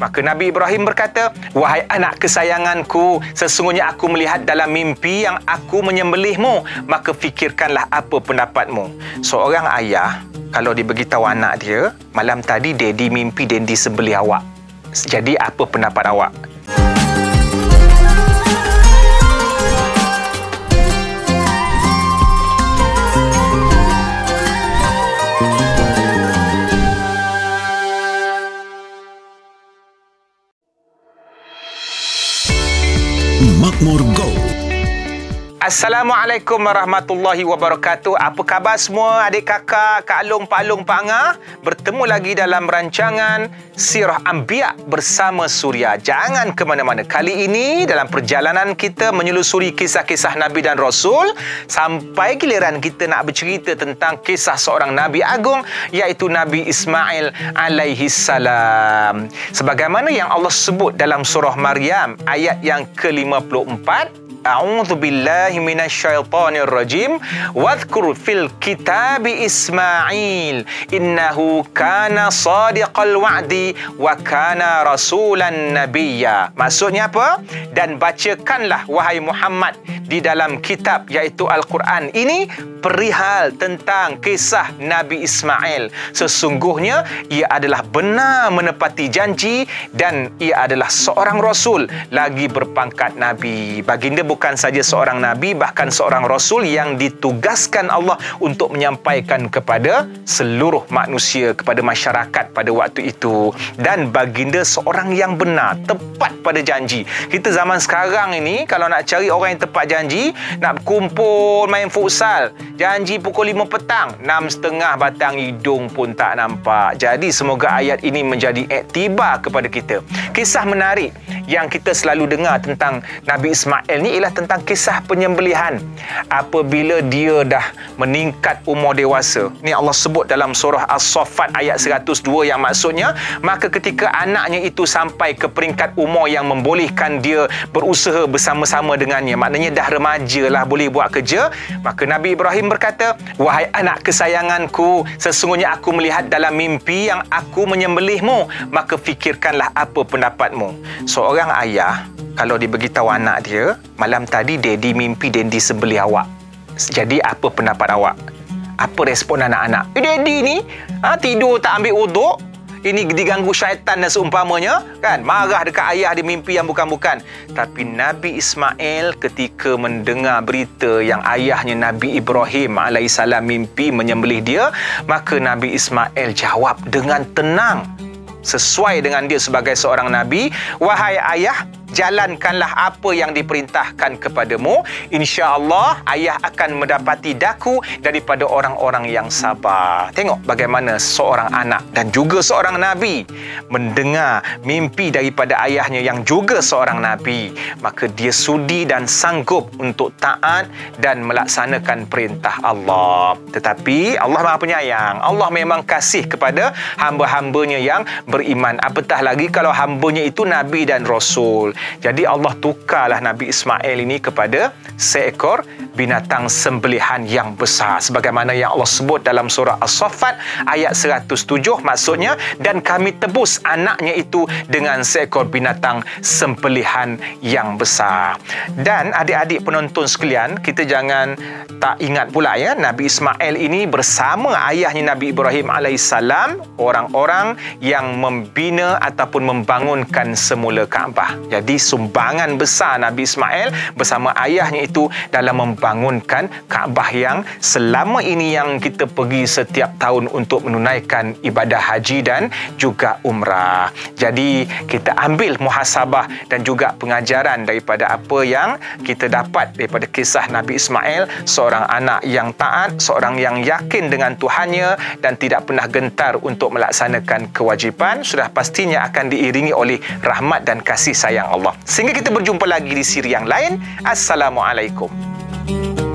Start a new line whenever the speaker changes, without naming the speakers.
Maka Nabi Ibrahim berkata, Wahai anak kesayanganku, sesungguhnya aku melihat dalam mimpi yang aku menyembelihmu. Maka fikirkanlah apa pendapatmu. Seorang ayah, kalau diberitahu anak dia, malam tadi daddy mimpi daddy sembelih awak. Jadi apa pendapat awak? Assalamualaikum warahmatullahi wabarakatuh. Apa khabar semua adik kakak, Kak Long, Pak Long, Pak Angah? Bertemu lagi dalam rancangan Sirah Ambiya bersama Surya. Jangan ke mana-mana. Kali ini dalam perjalanan kita menyelusuri kisah-kisah Nabi dan Rasul sampai giliran kita nak bercerita tentang kisah seorang Nabi Agung iaitu Nabi Ismail alaihi salam. Sebagaimana yang Allah sebut dalam surah Maryam ayat yang ke-54 A'udzu billahi minasyaitonir rajim. Wadhkur fil kitab Ismail innahu kana sadiqal wa'di wa kana rasulan nabiyya. Maksudnya apa? Dan bacakanlah wahai Muhammad di dalam kitab iaitu Al-Quran ini perihal tentang kisah Nabi Ismail. Sesungguhnya ia adalah benar menepati janji dan ia adalah seorang rasul lagi berpangkat nabi. Baginda bukan saja seorang nabi bahkan seorang rasul yang ditugaskan Allah untuk menyampaikan kepada seluruh manusia kepada masyarakat pada waktu itu. Dan baginda seorang yang benar tepat pada janji. Kita zaman sekarang ini kalau nak cari orang yang tepat janji nak kumpul main futsal janji pukul 5 petang 6.30 batang hidung pun tak nampak. Jadi semoga ayat ini menjadi iktibar kepada kita. Kisah menarik yang kita selalu dengar tentang Nabi Ismail ni ialah tentang kisah penyembelihan apabila dia dah meningkat umur dewasa. Ni Allah sebut dalam surah As-Saffat ayat 102 yang maksudnya maka ketika anaknya itu sampai ke peringkat umur yang membolehkan dia berusaha bersama-sama dengannya maknanya dah remaja lah boleh buat kerja maka Nabi Ibrahim berkata wahai anak kesayanganku sesungguhnya aku melihat dalam mimpi yang aku menyembelihmu maka fikirkanlah apa pendapatmu. Seorang ayah kalau diberitahu anak dia malam tadi daddy mimpi daddy sembelih awak. Jadi apa pendapat awak? Apa respon anak-anak? Eh, daddy ni ha, tidur tak ambil uduk. Ini diganggu syaitan dan seumpamanya kan? Marah dekat ayah di mimpi yang bukan-bukan. Tapi Nabi Ismail ketika mendengar berita yang ayahnya Nabi Ibrahim alaihissalam mimpi menyembelih dia maka Nabi Ismail jawab dengan tenang. Sesuai dengan dia sebagai seorang nabi wahai ayah jalankanlah apa yang diperintahkan kepadamu. insya-Allah ayah akan mendapati daku daripada orang-orang yang sabar. Tengok bagaimana seorang anak dan juga seorang nabi mendengar mimpi daripada ayahnya yang juga seorang nabi. Maka dia sudi dan sanggup untuk taat dan melaksanakan perintah Allah. Tetapi Allah Maha Penyayang Allah memang kasih kepada hamba-hambanya yang beriman. Apatah lagi kalau hambanya itu nabi dan rasul jadi Allah tukarlah Nabi Ismail ini kepada seekor binatang sembelihan yang besar sebagaimana yang Allah sebut dalam surah As-Saffat ayat 107 maksudnya dan kami tebus anaknya itu dengan seekor binatang sembelihan yang besar. Dan adik-adik penonton sekalian, kita jangan tak ingat pula ya Nabi Ismail ini bersama ayahnya Nabi Ibrahim alaihissalam orang-orang yang membina ataupun membangunkan semula Kaabah. Jadi sumbangan besar Nabi Ismail bersama ayahnya itu dalam membangunkan Kaabah yang selama ini yang kita pergi setiap tahun untuk menunaikan ibadah haji dan juga umrah. Jadi kita ambil muhasabah dan juga pengajaran daripada apa yang kita dapat daripada kisah Nabi Ismail seorang anak yang taat, seorang yang yakin dengan Tuhannya dan tidak pernah gentar untuk melaksanakan kewajipan sudah pastinya akan diiringi oleh rahmat dan kasih sayang Allah. Sehingga kita berjumpa lagi di siri yang lain. Assalamualaikum. thank you